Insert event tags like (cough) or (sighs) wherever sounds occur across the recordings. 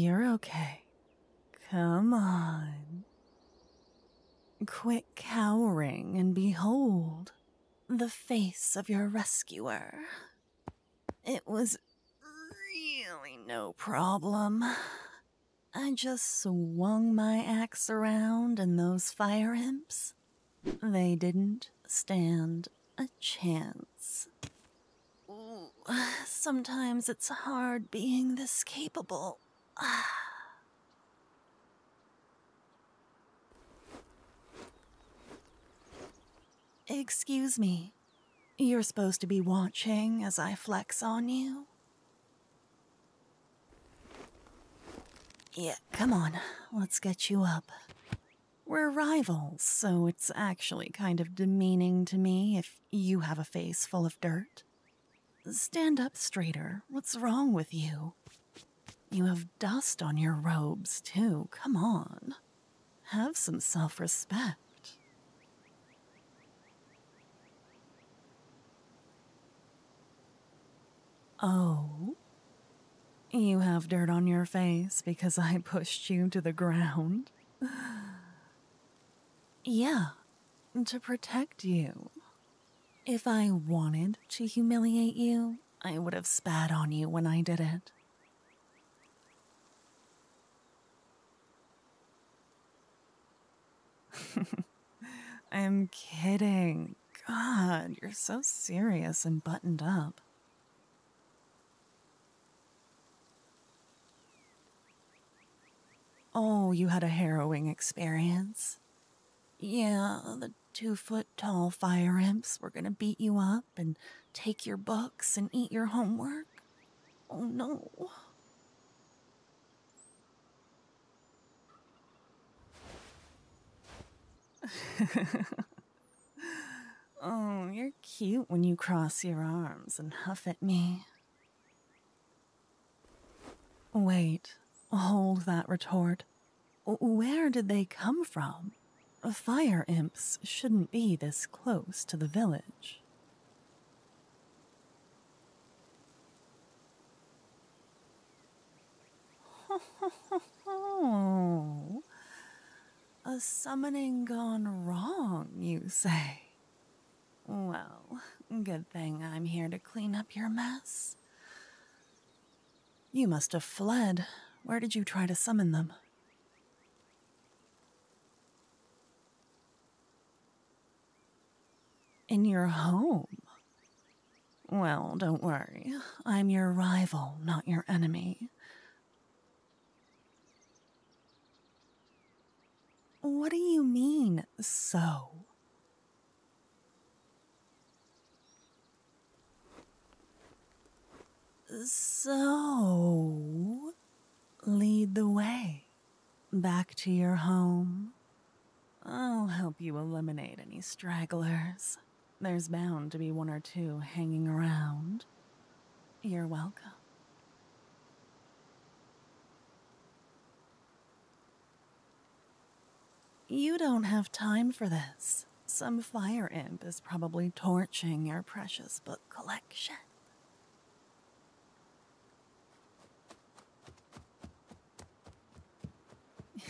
You're okay. Come on. Quit cowering and behold the face of your rescuer. It was really no problem. I just swung my axe around and those fire imps, they didn't stand a chance. Ooh, sometimes it's hard being this capable. Ah. Excuse me. You're supposed to be watching as I flex on you. Yeah, come on. Let's get you up. We're rivals, so it's actually kind of demeaning to me if you have a face full of dirt. Stand up straighter. What's wrong with you? You have dust on your robes, too. Come on. Have some self respect. Oh? You have dirt on your face because I pushed you to the ground? (sighs) yeah, to protect you. If I wanted to humiliate you, I would have spat on you when I did it. (laughs) I'm kidding. God, you're so serious and buttoned up. Oh, you had a harrowing experience. Yeah, the two foot tall fire imps were gonna beat you up and take your books and eat your homework. Oh no. (laughs) oh, you're cute when you cross your arms and huff at me. Wait, hold that retort. Where did they come from? Fire imps shouldn't be this close to the village. (laughs) A summoning gone wrong, you say? Well, good thing I'm here to clean up your mess. You must have fled. Where did you try to summon them? In your home? Well, don't worry. I'm your rival, not your enemy. What do you mean, so? So, lead the way back to your home. I'll help you eliminate any stragglers. There's bound to be one or two hanging around. You're welcome. You don't have time for this. Some fire imp is probably torching your precious book collection.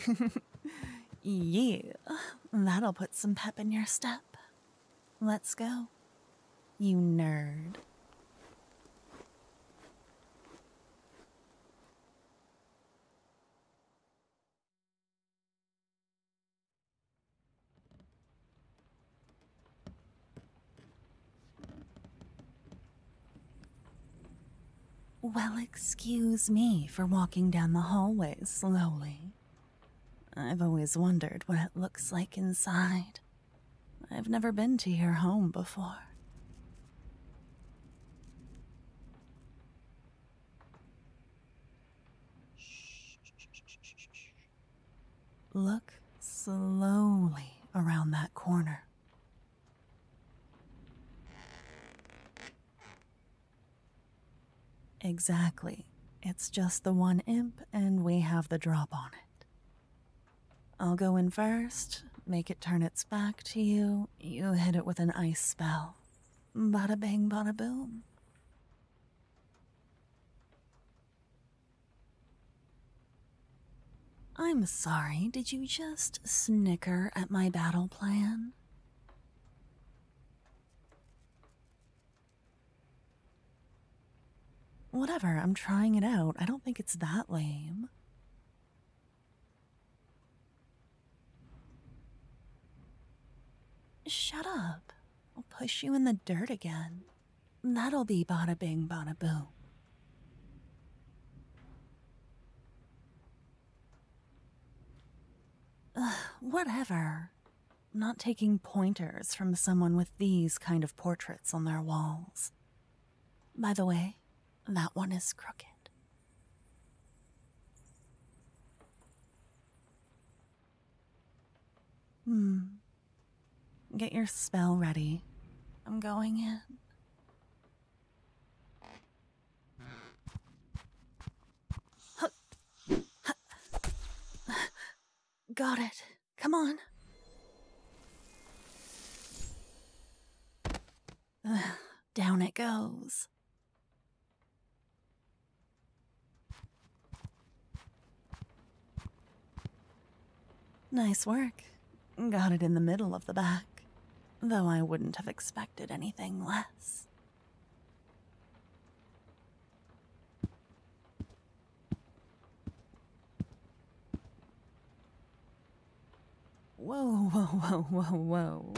(laughs) yeah, that'll put some pep in your step. Let's go. You nerd. Well, excuse me for walking down the hallway slowly. I've always wondered what it looks like inside. I've never been to your home before. Look slowly around that corner. Exactly. It's just the one imp, and we have the drop on it. I'll go in first, make it turn its back to you, you hit it with an ice spell. Bada bing, bada boom. I'm sorry, did you just snicker at my battle plan? Whatever, I'm trying it out. I don't think it's that lame. Shut up. I'll push you in the dirt again. That'll be bada bing, bada boom. Ugh, whatever. I'm not taking pointers from someone with these kind of portraits on their walls. By the way, that one is crooked. Hmm. Get your spell ready. I'm going in. Got it. Come on. (sighs) Down it goes. Nice work. Got it in the middle of the back, though I wouldn't have expected anything less. Whoa, (laughs) whoa, whoa, whoa, whoa.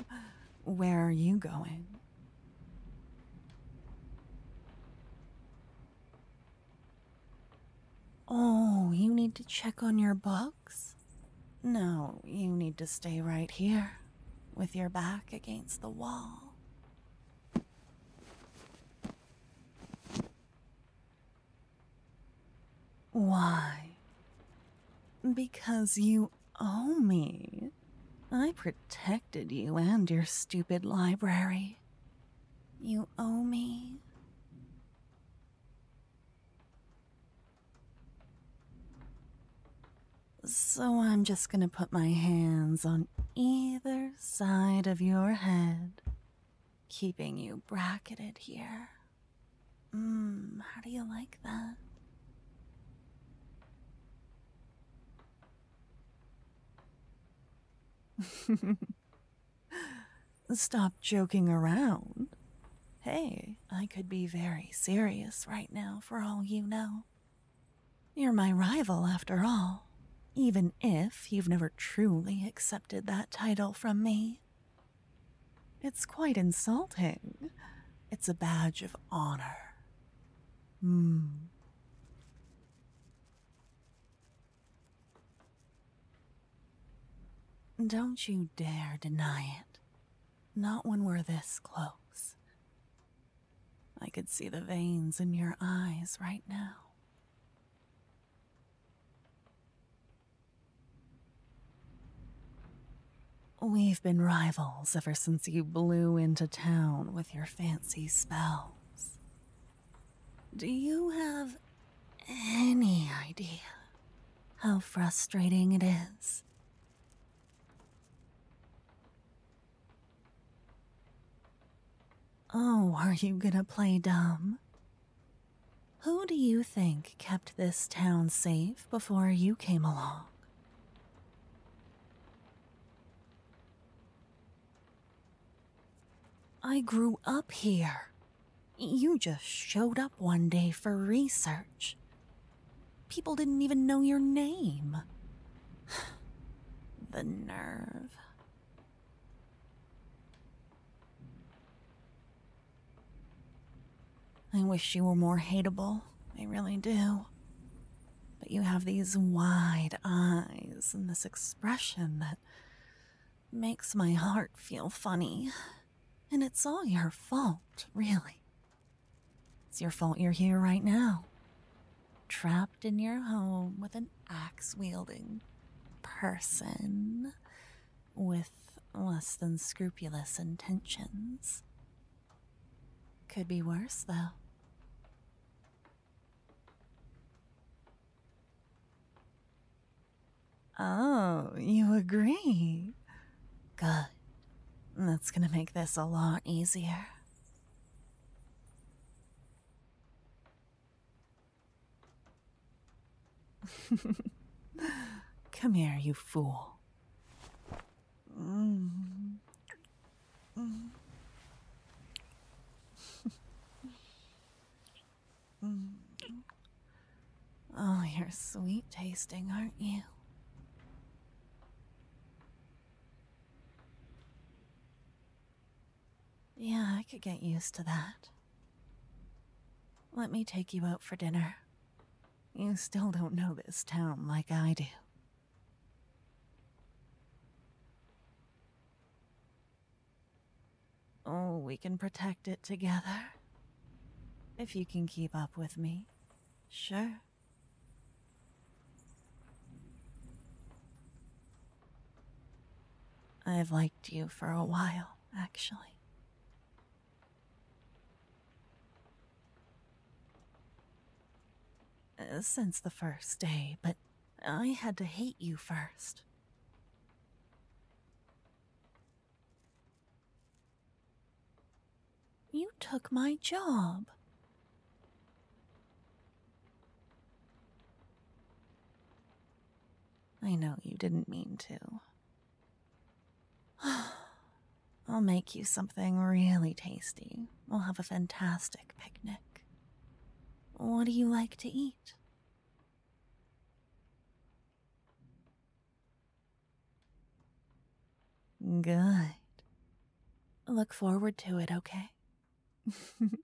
Where are you going? Oh, you need to check on your books? No, you need to stay right here, with your back against the wall. Why? Because you owe me. I protected you and your stupid library. You owe me. So I'm just gonna put my hands on either side of your head, keeping you bracketed here. Mmm, how do you like that? (laughs) Stop joking around. Hey, I could be very serious right now for all you know. You're my rival, after all, even if you've never truly accepted that title from me. It's quite insulting. It's a badge of honor. Hmm. Don't you dare deny it. Not when we're this close. I could see the veins in your eyes right now. We've been rivals ever since you blew into town with your fancy spells. Do you have any idea how frustrating it is? Oh, are you gonna play dumb? Who do you think kept this town safe before you came along? I grew up here. You just showed up one day for research. People didn't even know your name. (sighs) the nerve. I wish you were more hateable. I really do. But you have these wide eyes and this expression that makes my heart feel funny. And it's all your fault, really. It's your fault you're here right now. Trapped in your home with an axe wielding person with less than scrupulous intentions. Could be worse, though. Oh, you agree? Good. That's gonna make this a lot easier. (laughs) Come here, you fool. (laughs) Oh, you're sweet tasting, aren't you? Get used to that. Let me take you out for dinner. You still don't know this town like I do. Oh, we can protect it together. If you can keep up with me, sure. I've liked you for a while, actually. Since the first day, but I had to hate you first. You took my job. I know you didn't mean to. (sighs) I'll make you something really tasty. We'll have a fantastic picnic. What do you like to eat? Good. Look forward to it, okay? (laughs)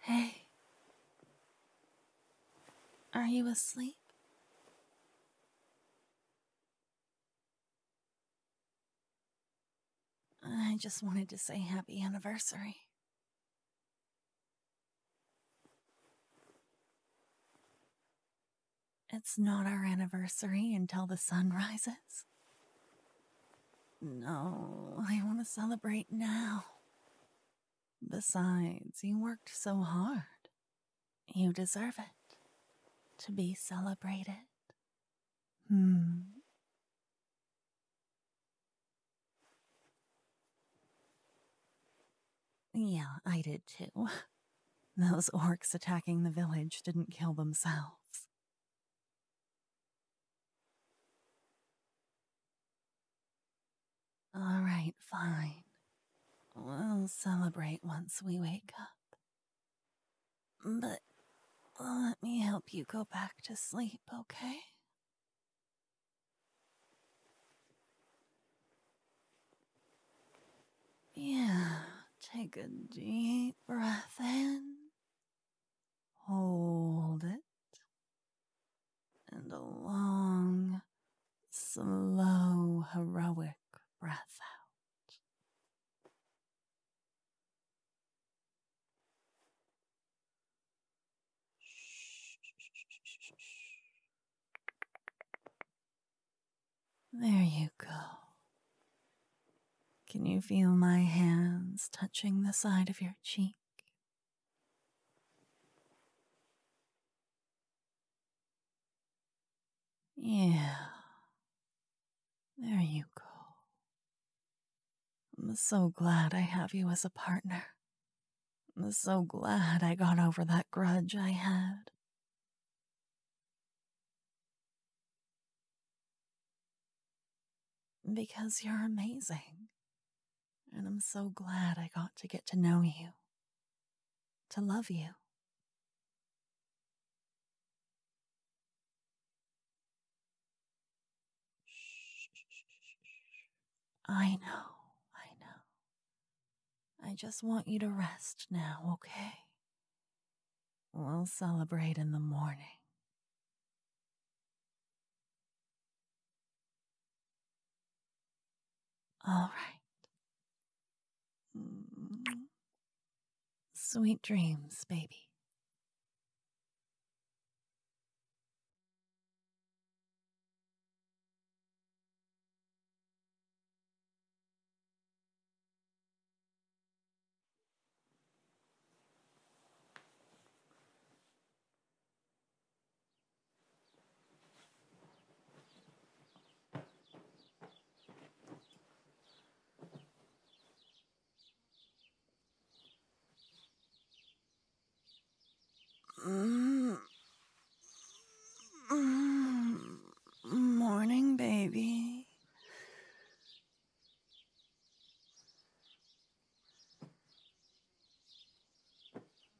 hey. Are you asleep? I just wanted to say happy anniversary. It's not our anniversary until the sun rises. No, I want to celebrate now. Besides, you worked so hard. You deserve it to be celebrated. Hmm. Yeah, I did too. (laughs) Those orcs attacking the village didn't kill themselves. All right, fine. We'll celebrate once we wake up. But let me help you go back to sleep, okay? Yeah, take a deep breath in, hold it, and a long, slow, heroic breath out. There you go. Can you feel my hands touching the side of your cheek? Yeah. There you go. I'm so glad I have you as a partner. I'm so glad I got over that grudge I had. Because you're amazing. And I'm so glad I got to get to know you, to love you. I know, I know. I just want you to rest now, okay? We'll celebrate in the morning. All right. Sweet dreams, baby.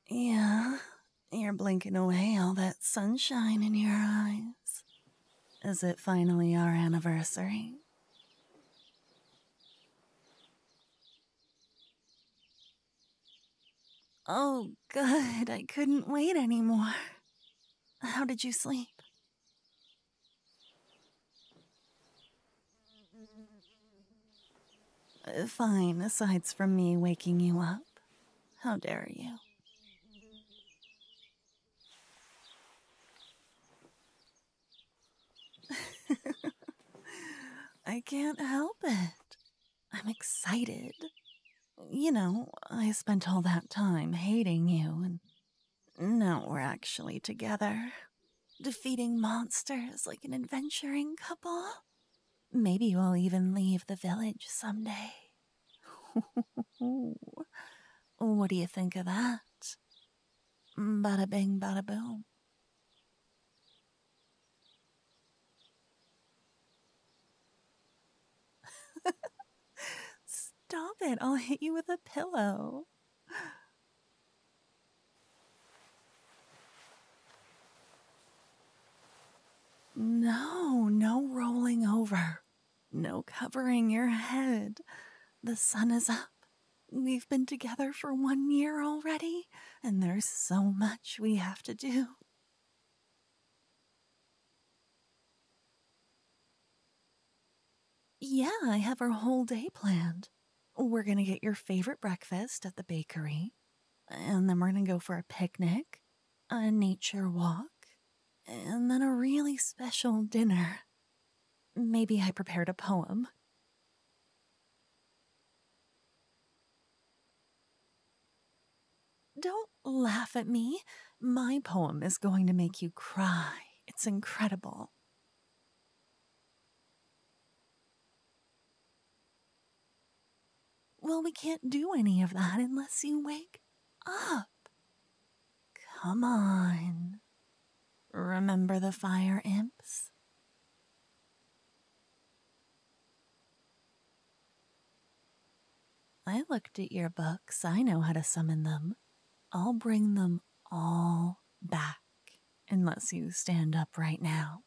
Yeah, you're blinking away all that sunshine in your eyes. Is it finally our anniversary? Oh, good. I couldn't wait anymore. How did you sleep? Fine, aside from me waking you up. How dare you? (laughs) I can't help it. I'm excited. You know, I spent all that time hating you, and now we're actually together, defeating monsters like an adventuring couple. Maybe we'll even leave the village someday. (laughs) what do you think of that? Bada bing, bada boom. Stop it, I'll hit you with a pillow. No, no rolling over. No covering your head. The sun is up. We've been together for one year already, and there's so much we have to do. Yeah, I have our whole day planned. We're gonna get your favorite breakfast at the bakery, and then we're gonna go for a picnic, a nature walk, and then a really special dinner. Maybe I prepared a poem. Don't laugh at me. My poem is going to make you cry. It's incredible. Well, we can't do any of that unless you wake up. Come on. Remember the fire imps? I looked at your books. I know how to summon them. I'll bring them all back unless you stand up right now.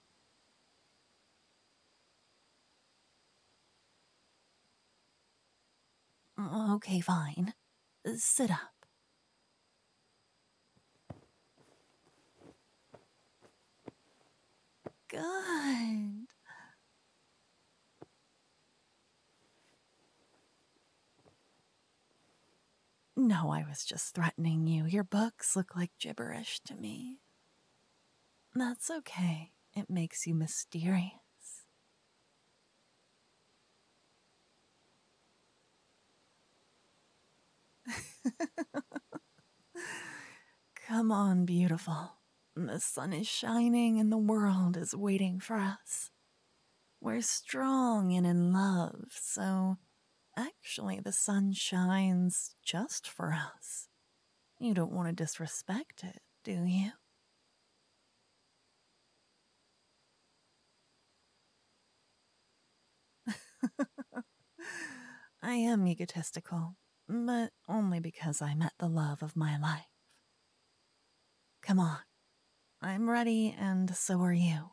Uh, okay, fine. Uh, sit up. Good. No, I was just threatening you. Your books look like gibberish to me. That's okay. It makes you mysterious. (laughs) Come on, beautiful. The sun is shining and the world is waiting for us. We're strong and in love, so actually, the sun shines just for us. You don't want to disrespect it, do you? (laughs) I am egotistical, but only because I met the love of my life. Come on, I'm ready, and so are you.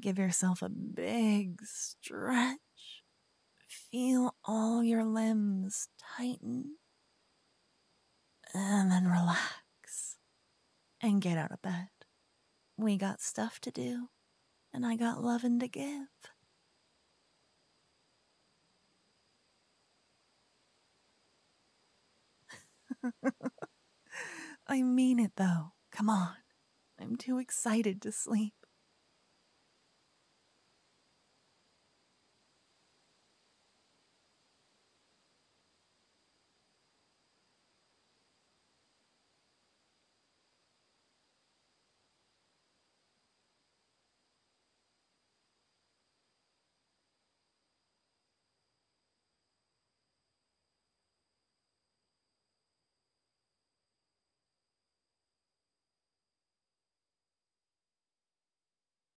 Give yourself a big stretch. Feel all your limbs tighten. And then relax. And get out of bed. We got stuff to do, and I got loving to give. (laughs) I mean it though. Come on. I'm too excited to sleep.